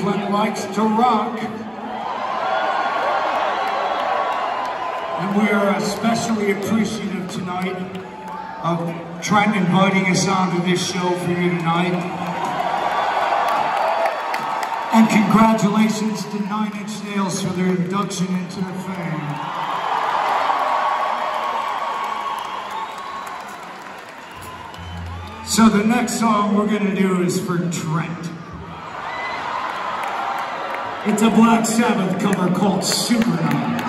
Cleveland likes to rock. And we are especially appreciative tonight of Trent inviting us onto this show for you tonight. And congratulations to Nine Inch Nails for their induction into the fame. So the next song we're going to do is for Trent. It's a Black Sabbath cover called Supernaut.